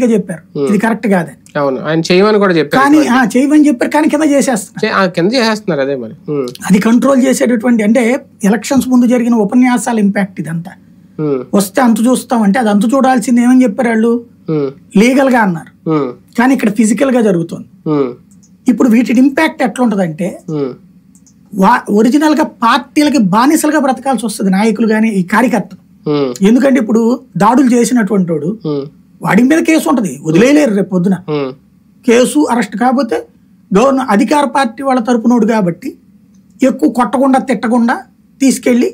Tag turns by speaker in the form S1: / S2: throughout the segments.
S1: గా చెప్పారు. ఇది కరెక్ట్ కాదని.
S2: అవును. ఆయన చేయమని కూడా చెప్పారు
S1: కానీ ఆ, చేయమని చెప్పారు కానీ కింద చేసేస్తున్నారు.
S2: కింద చేసేస్తున్నారు అదే మరి. ఉమ్,
S1: అది కంట్రోల్ చేసేటటువంటి అంటే ఎలక్షన్స్ ముందు జరిగిన ఉపన్యాసాల ఇంపాక్ట్ ఇదంతా.
S2: ఉమ్,
S1: వస్తే అంతు చూస్తామంటే అది అంతు చూడాల్సింది ఏమని చెప్పారు వాళ్ళు? లీగల్గా అన్నారు. కానీ ఇక్కడ ఫిజికల్గా జరుగుతుంది. ఇప్పుడు వీటి ఇంపాక్ట్ ఎట్లా ఉంటదంటే ఒరిజినల్గా పార్టీలకి బానిసలుగా బ్రతకాల్సి వస్తుంది నాయకులు కానీ ఈ కార్యకర్తలు. ఎందుకంటే ఇప్పుడు దాడులు చేసినటువంటి వాడు వాడి మీద కేసు ఉంటది. వదిలేయలేరు రేపు పొద్దున. కేసు అరెస్ట్ కాకపోతే గవర్నర్ అధికార పార్టీ వాళ్ళ తరపునోడు కాబట్టి ఎక్కువ కొట్టకుండా తిట్టకుండా తీసుకెళ్ళి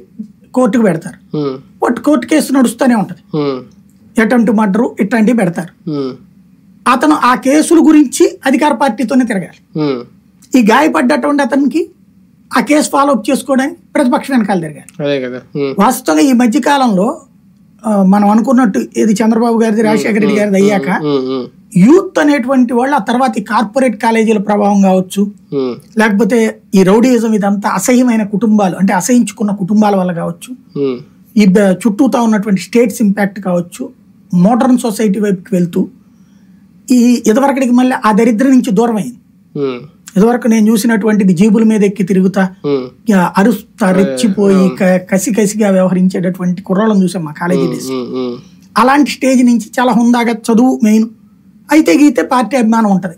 S1: కోర్టుకు పెడతారు.
S2: ఉమ్,
S1: కోర్టు కేసు నడుస్తూనే ఉంటది. అటెంప్ట్ మర్డరు ఇట్లాంటివి పెడతారు. అతను ఆ కేసుల గురించి అధికార పార్టీతోనే తిరగాలి. ఈ గాయపడ్డటువంటి అతనికి ఆ కేసు ఫాలో అప్ చేసుకోవడానికి ప్రతిపక్షం వెనకాల తిరగాలి. వాస్తవంగా ఈ మధ్య కాలంలో మనం అనుకున్నట్టు ఇది చంద్రబాబు గారిది రాజశేఖర రెడ్డి గారిది అయ్యాక యూత్ అనేటువంటి వాళ్ళు ఆ తర్వాత ఈ కార్పొరేట్ కాలేజీల ప్రభావం కావచ్చు లేకపోతే ఈ రౌడీయిజం ఇదంతా అసహ్యమైన కుటుంబాలు అంటే అసహించుకున్న కుటుంబాల వల్ల కావచ్చు ఈ చుట్టూతా ఉన్నటువంటి స్టేట్స్ ఇంపాక్ట్ కావచ్చు మోడర్న్ సొసైటీ వైపుకి వెళ్తూ ఈ ఇదివరకటికి మళ్ళీ ఆ దరిద్రం నుంచి దూరం అయింది
S2: ఉమ్,
S1: ఇదివరకు నేను చూసినటువంటిది జీబుల మీద ఎక్కి తిరుగుతా అరుస్తా రెచ్చిపోయి కసి కసిగా వ్యవహరించేటటువంటి కుర్రాళ్ళని చూసాం మా కాలేజీ డేస్ అలాంటి స్టేజ్ నుంచి చాలా హుందాగా చదువు మెయిన్. అయితే గీతే పార్టీ అభిమానం ఉంటది.